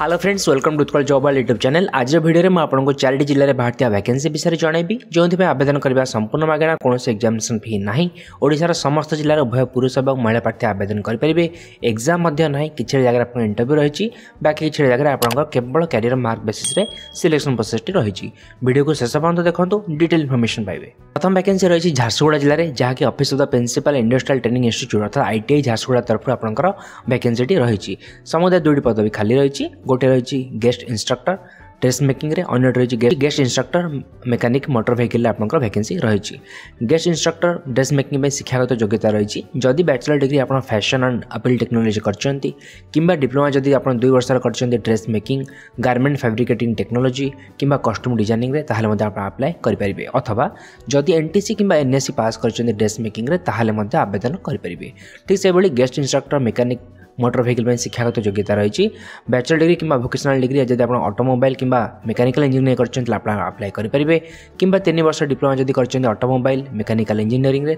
hello friends welcome to Utkal job YouTube channel आज video में आपको चारिटी जिले में भारतीय वैकेंसी विषय जनइबी जो आवेदन करवा संपूर्ण मागणा कौन से एक्जामेसन फी ना ओडार समस्त जिलार उभय पुरुष और महिला प्रार्थी आवेदन करेंगे एक्जाम ना कि जगह इंटरव्यू रही बाकी किसी जगह आपल career mark basis selection process रही भिडियो को शेष पर्यटन देखो डिटेल इनफर्मेशन पाए प्रथम वैकेंसी रही झारसुगुड़ा जिले में जहाँकि office of the principal industrial training institute अर्थात आईटीआई झारसुगुड़ा तरफ आपंकर वैकेंसी रही समुदाय दुईट पदवी खाली रही गोटे रही गेस्ट इन्स्ट्रक्टर টেস্ট মেকিংরে অন্য রয়েছে guest instructor mechanic motor vehicle আপনার ভ্যাকেন্সি রয়েছে গেস্ট ইনস্ট্রক্টর ড্রেস মেকিং শিক্ষাগত যোগ্যতা রয়েছে যদি ব্যাচেলর ডিগ্রি আপনার ফ্যাশন আন্ড আপিল টেকনোলোজি করছেন কিংবা ডিপ্লোমা যদি আপনার দুই বর্ষর করছেন dress making garment fabricating technology কিংবা কষ্টুম ডিজাইনিংরে তাহলে মধ্যে আপনার আপ্লাই করে অথবা যদি এনটিসি কিংবা এনএসসি পাস করছেন ড্রেস মেকিংরে তাহলে মধ্যে আবেদন করে ঠিক সেইভাবে guest instructor mechanic motor vehicle शिक्षागत योग्यता रही बैचलर डिग्री कि भोकेशनाल डिग्री जब आप अटोमोबाइल कि मेकानिकल इंजीनियरिंग करते आप्लाई करेंगे किंवा वर्ष डिप्लोमा जब करते अटोमोबाइल मेकानिकल इंजीनियरिंग में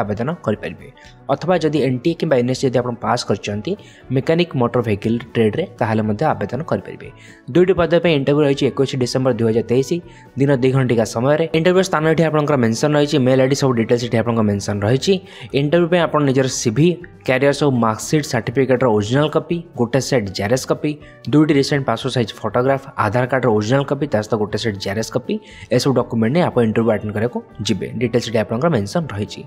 आवेदन करेंगे अथवा जब एन टी किंवा एन एस जब आप पास करते मेकानिक मोटर व्हीकल ट्रेड्रे आवेदन करेंगे दुईट पद पर इंटरव्यू रही है एक डिसेबर दुई हजार तेईस दिन दि घंटिका समय इंटरव्यू स्थान ये आपंकर मेनसन रही है मेल आईडी सब डिटेल्स ये आप मेनसन रही इंटरव्यू पर आप निजर सी भी सब मार्कसीट सार्टिफिकेट ଟ୍ୟାବ୍ଲେଟ୍ର ଓରିଜିନାଲ୍ କପି ଗୋଟେ ସେଟ୍ ଜେରେସ୍ କପି ଦୁଇଟି recent passport size photograph Aadhaar କାର୍ଡ଼ର ଓରିଜିନାଲ୍ କପି ତା ସହିତ ଗୋଟେ ସେଟ୍ ଜେରେସ୍ କପି ଏସବୁ ଡକୁମେଣ୍ଟ ନେଇ ଆପଣ ଇଣ୍ଟରଭ୍ୟୁ ଆଟେଣ୍ଡ କରିବାକୁ ଯିବେ ଡିଟେଲ୍ସ ସେଠି ଆପଣଙ୍କର ମେନ୍ସନ୍ ରହିଛି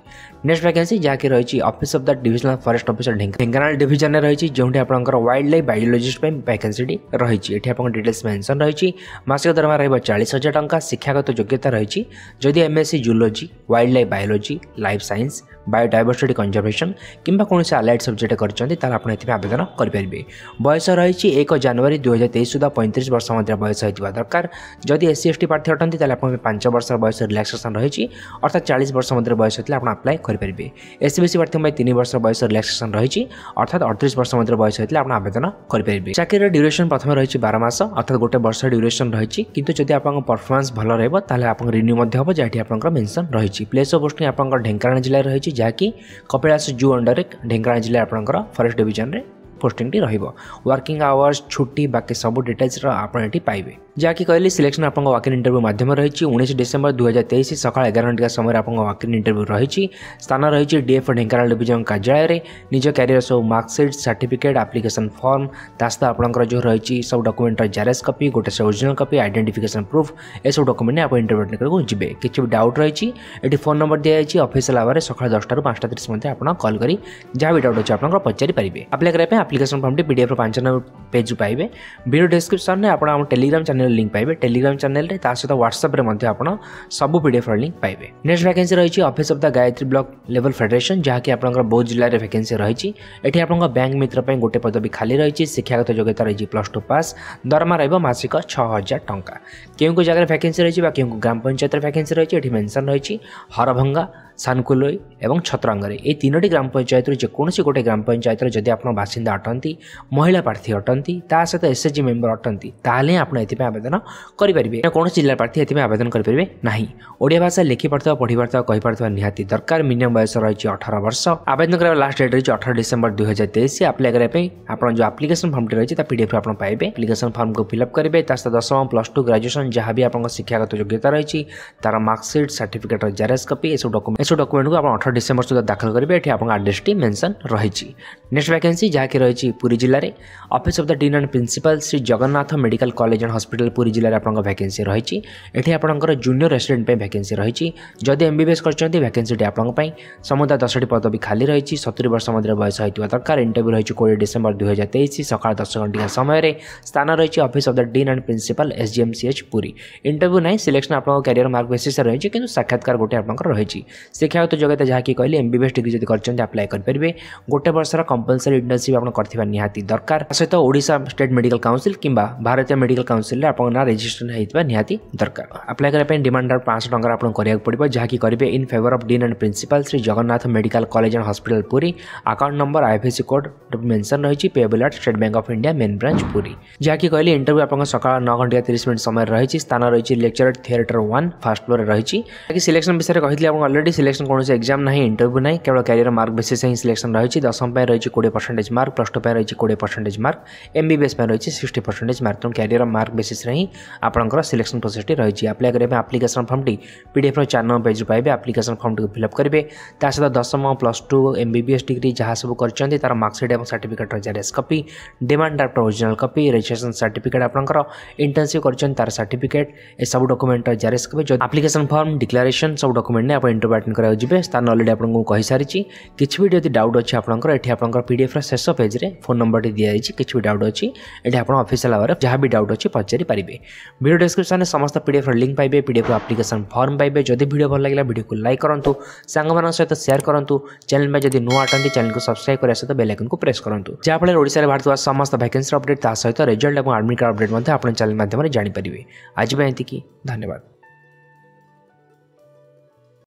ନେକ୍ସଟ ଭ୍ୟାକେନ୍ସି ଯାହାକି ରହିଛି office of the divisional forest officer Dhenkanal ଡିଭିଜନରେ ରହିଛି ଯେଉଁଠି ଆପଣଙ୍କର ୱାଇଲ୍ଡ ଲାଇଫ୍ ବାୟୋଲୋଜିଷ୍ଟ ପାଇଁ ଭ୍ୟାକେନ୍ସିଟି ରହିଛି ଏଠି ଆପଣଙ୍କ ଡିଟେଲ୍ସ ମେନ୍ସନ୍ ରହିଛି ମାସିକ ଦରମା ରହିବ ଚାଳିଶ ହଜାର ଟଙ୍କା ଶିକ୍ଷାଗତ ଯୋଗ୍ୟତା ରହିଛି ଯଦି MSc zoology wildlife biology life science biodiversity conservation କିମ୍ବା କୌଣସି ଆଲାଇଡ୍ ସବଜେକ୍ଟ କରିଛନ୍ତି ତାହେଲେ ଆପଣ টিবা আবেদন করি পারবি বয়স রহিছে 1 জানুয়ারি 2023 সূদা 35 বছর মদের বয়স হইতে দরকার যদি एससी एसटी প্রার্থী হন তাহলে আপনে 5 বছর বয়স রিল্যাক্সেশন রহিছে অর্থাৎ 40 বছর মদের বয়স হইলে আপনে अप्लाई করি পারবি এসবিসি প্রার্থী বাই 3 বছর বয়স রিল্যাক্সেশন রহিছে অর্থাৎ 38 বছর মদের বয়স হইলে আপনে আবেদন করি পারবি চাকরির ডিউরেশন প্রথমে রহিছে 12 মাস অর্থাৎ গটে বছর ডিউরেশন রহিছে কিন্তু যদি আপনে পারফরম্যান্স ভালো রইবো তাহলে আপনে রিনিউ করতে হবে যেটি আপনে মেনশন রহিছে প্লেস অফ পোস্টিং আপনে ঢেঙ্গরাঞ্জ জেলা রহিছে যা কি কপিলাস জু আন্ডারে ঢেঙ্গরাঞ্জ জেলা আপনে ফরেস্ট ডিভিশন 하는데 ପୋଷ୍ଟିଂଟି ରହିବ ୱାର୍କିଂ ଆୱାର୍ସ ଛୁଟି ବାକି ସବୁ ଡିଟେଲ୍ସର ଆପଣ ଏଠି ପାଇବେ ଯାହାକି କହିଲି ସିଲେକ୍ସନ୍ ଆପଣଙ୍କ ୱାକିଂ ଇଣ୍ଟରଭ୍ୟୁ ମାଧ୍ୟମରେ ରହିଛି ଉଣେଇଶ ଡିସେମ୍ବର ଦୁଇହଜାର ତେଇଶ ସକାଳ ଏଗାର ଘଣ୍ଟିକା ସମୟରେ ଆପଣଙ୍କ ୱାକିଂ ଇଣ୍ଟରଭ୍ୟୁ ରହିଛି ସ୍ଥାନ ରହିଛି ଡିଏଫ୍ ଢେଙ୍କାନାଳ ଡିଭିଜନ କାର୍ଯ୍ୟାଳୟରେ ନିଜ କ୍ୟାରିୟର ସବୁ ମାର୍କସିଟ୍ ସାର୍ଟିଫିକେଟ୍ ଆପ୍ଲିକେସନ୍ ଫର୍ମ ତା ସହିତ ଆପଣଙ୍କର ଯେଉଁ ରହିଛି ସବୁ ଡକୁମେଣ୍ଟର ଜେରେସ୍ କପି ଗୋଟେ ସେ ଓରିଜିନାଲ୍ କପି ଆଇଡେଣ୍ଟିଫିକେସନ୍ ପ୍ରୁଫ୍ ଏସବୁ ଡକୁମେଣ୍ଟ ଆପଣ ଇଣ୍ଟରଭ୍ୟୁ କରିବାକୁ ଯିବେ କିଛି ବି ଡାଉଟ୍ ରହିଛି ଏଠି ଫୋନ୍ ନମ୍ବର ଦିଆଯାଇଛି ଅଫିସିଆଲ୍ ଆୱାରରେ ସକାଳ ଦଶଟାରୁ ପାଞ୍ଚଟା ତିରିଶ ମଧ୍ୟ ଆପଣ କଲ୍ କରି ଯାହା ବି ଡାଉଟ୍ ଅଛି ଆପଣଙ୍କର ପଚାରିପାରିବେ ଆପ୍ଲାଏ କରିବା ପାଇଁ आप्लिकेसन फर्म टी पीडफ्र पांच नंबर पेज पाए भिड डिस्क्रिप्सन में आप टेलीग्राम चैनल लिंक पाए टेलीग्राम चैनल ता सहित ह्वाट्सअप्रे आप सब पीडफ्र लिंक पाए नेक्स्ट भैके रही office of the Gayatri block level federation जहाँकि आपंकर बौद्ध जिले में भैकेन्सी रही आपंक बैंक मित्र पर गोटे पदवी खाली रही है शिक्षागत योग्यता रही प्लस टू पास दरमा रसिक छः हजार टाँह क्यों जगह भैके रही क्यों ग्राम पंचायत भैके रही मेनसन रही हरभंगा ସାନକୁଲୋଇ ଏବଂ ଛତ୍ରାଙ୍ଗରେ ଏହି ତିନୋଟି ଗ୍ରାମ ପଞ୍ଚାୟତରୁ ଯେକୌଣସି ଗୋଟିଏ ଗ୍ରାମ ପଞ୍ଚାୟତର ଯଦି ଆପଣ ବାସିନ୍ଦା ଅଟନ୍ତି ମହିଳା ପ୍ରାର୍ଥୀ ଅଟନ୍ତି ତା ସହିତ ଏସ୍ଏଚ୍ଜି ମେମ୍ବର ଅଟନ୍ତି ତାହେଲେ ଆପଣ ଏଥିପାଇଁ ଆବେଦନ କରିପାରିବେ କୌଣସି ଜିଲ୍ଲା ପ୍ରାର୍ଥୀ ଏଥିପାଇଁ ଆବେଦନ କରିପାରିବେ ନାହିଁ ଓଡ଼ିଆ ଭାଷା ଲେଖିପାରୁଥିବା ପଢ଼ିପାରୁଥିବା କହିପାରୁଥିବା ନିହାତି ଦରକାର ମିନିମମ୍ ବୟସ ରହିଛି ଅଠର ବର୍ଷ ଆବେଦନ କରିବା ଲାଷ୍ଟ ଡେଟ୍ ରହିଛି ଅଠର ଡିସେମ୍ବର ଦୁଇ ହଜାର ତେଇଶ ଆପ୍ଲାଏ କରିବା ପାଇଁ ଆପଣ ଯେଉଁ ଆପ୍ଲିକେସନ୍ ଫର୍ମଟି ରହିଛି ତା ପିଡ଼ିଏଫ୍ ଆପଣ ପାଇବେ ଆପ୍ଲିକେସନ୍ ଫର୍ମକୁ ଫିଲ୍ଅପ୍ କରିବେ ତା ସହିତ ଦଶମ ପ୍ଲସ୍ ଟୁ ଗ୍ରାଜୁଏସନ୍ ଯାହା ବି ଆପଣଙ୍କ ଶିକ୍ଷାଗତ ଯୋଗ୍ୟତା ରହିଛି ତାର ମାର୍କସିଟ୍ ସାର୍ଟିଫିକେଟ୍ର ଜେରେସ୍ କପି ଏସବୁ ଡକୁମେଣ୍ଟ ଏସବୁ ଡକୁମେଣ୍ଟକୁ ଆପଣ ଅଠର ଡିସେମ୍ବର ସୁଦ୍ଧା ଦାଖଲ କରିବେ ଏଠି ଆପଣଙ୍କ ଆଡ୍ରେସ୍ଟି ମେନ୍ସନ୍ ରହିଛି ନେକ୍ସଟ ଭ୍ୟାକେନ୍ସି ଯାହାକି ରହିଛି ପୁରୀ ଜିଲ୍ଲାରେ office of the dean and principal Shri Jagannath medical college and hospital Puri ଜିଲ୍ଲାରେ ଆପଣଙ୍କ ଭ୍ୟାକେନ୍ସି ରହିଛି ଏଠି ଆପଣଙ୍କର ଜୁନିୟର ରେସିଡେଣ୍ଟ ପାଇଁ ଭ୍ୟାକେନ୍ସି ରହିଛି ଯଦି ଏମ୍ ବି ବି ଏସ୍ କରିଛନ୍ତି ଭ୍ୟାକେନ୍ସିଟି ଆପଣଙ୍କ ପାଇଁ ସମୁଦାୟ ଦଶଟି ପଦବି ଖାଲି ରହିଛି ସତୁରି ବର୍ଷ ମଧ୍ୟରେ ବୟସ ହୋଇଥିବା ଦରକାର ଇଣ୍ଟରଭ୍ୟୁ ରହିଛି କୋଡ଼ିଏ ଡିସେମ୍ବର ଦୁଇହଜାର ତେଇଶ ସକାଳ ଦଶ ଘଣ୍ଟିକା ସମୟରେ ସ୍ଥାନ ରହିଛି office of the dean and principal S G M C H Puri interview ନାହିଁ ସିଲେକ୍ସନ୍ ଆପଣଙ୍କ କ୍ୟାରିୟର ମାର୍କ ବେସିସ୍ରେ ରହିଛି କିନ୍ତୁ ସାକ୍ଷାତକାର ଗୋଟିଏ ଆପଣଙ୍କର ରହିଛି शिक्षागत योग्यता जहाँकि कहे एम बस डिग्री जब करते आप्लाय करेंगे गोटे वर्ष कंपलसरी इंटरनशिप आप करा निहाती दरकार सहित ओडा स्टेट मेडिकल काउनसिल कि भारतीय मेडिकल काउनसिल आपका होता निहाती दरकार आप्लाय करने डिमाण्ड पांच टाइम आपको पड़ा जहाँकि करेंगे in favour of dean and principal Shri Jagannath medical college and hospital Puri account number IFSC code mention रही payable at State Bank of India main branch Puri जहाँकि कहे इंटरव्यू आप सकाल नौ घंटा तीस मिनट समय रही स्थान रही lecture theatre one first floor रही सिलेक्शन विषय कही अलरेडी সিলেকশন কোণী এক্সাম না ইন্টরভ্যু না কেবল ক্যারিয়ার মার্ক বেসিস হি সিলেকশন রয়েছে দশম রয়েছে কোড়িয়ে পরসেন্টেজ মার্ক প্লস টু রয়েছে কোড়িয়ে পরসেন্টেজ মার্ক এমবিবিএস রয়েছে সিক্সটি পরসেন্টেজ মার্ক তেমন ক্যারিয়ার মার্ক বেসিস হি আপনার সিলেকশন প্রোসেসটি রয়েছে আপ্লাই করা আপ্লিকেশন ফর্মটি পিডিএফ চার নম্বর পেজ পাইবে আপ্লিকেশন ফর্মটি ফিল আপ করবে তা সহ দশম প্লস টু এমবিবিএস ডিগ্রি যা সব করছেন তার মার্কসিট এবং certificate xerox copy demand draft original copy registration certificate আপনার ইন্টর্নশিপ করছেন তার সার্টিফিকেট এসব ডকুমেন্টর xerox copy application form declaration সব ডকুমেন্ট আপনি ইন্টরভ্যু আপনার ওজিবে তার নলেজ আপনার কইসারিছি কিছু বি যদি ডাউট অছে আপনার এটি আপনার পিডিএফর শেষ পেজে ফোন নম্বরটি দিয়েছে কিছু বি ডাউট অছি এটি আপনার অফিসিয়াল আওয়ার যা বি ডাউট অছে পচারি পারে ভিডিও ডেসক্রিপশনে সমস্ত পিডিএফর লিঙ্ক পাইবে পিডিএফর আপ্লিকেসন ফর্ম পাইবে যদি ভিডিও ভাল লাগিলা ভিডিওকে লাইক করতু ସାଙ୍ଗମାନଙ୍କ ସହିତ ସେୟାର କରନ୍ତୁ ଚ୍ୟାନେଲ୍ ପାଇଁ ଯଦି ନୂଆ ଅଟନ୍ତି ଚ୍ୟାନେଲ୍କୁ ସବସ୍କ୍ରାଇବ୍ କରିବା ସହିତ ବେଲାଇକନ୍କୁ ପ୍ରେସ୍ କରନ୍ତୁ ଯାହାଫଳରେ ଓଡ଼ିଶାରେ ବାହାରୁଥିବା ସମସ୍ତ ଭ୍ୟାକେନ୍ସିର ଅପଡ଼େଟ୍ ତା ସହିତ ରେଜଲ୍ଟ ଏବଂ ଆଡ଼ମିଟ୍ କାର୍ଡ଼ ଅପଡ଼େଟ୍ ମଧ୍ୟ ଆପଣ ଚ୍ୟାନେଲ୍ ମାଧ୍ୟମରେ ଜାଣିପାରିବେ ଆଜି ପାଇଁ ଏତିକି ଧନ୍ୟବାଦ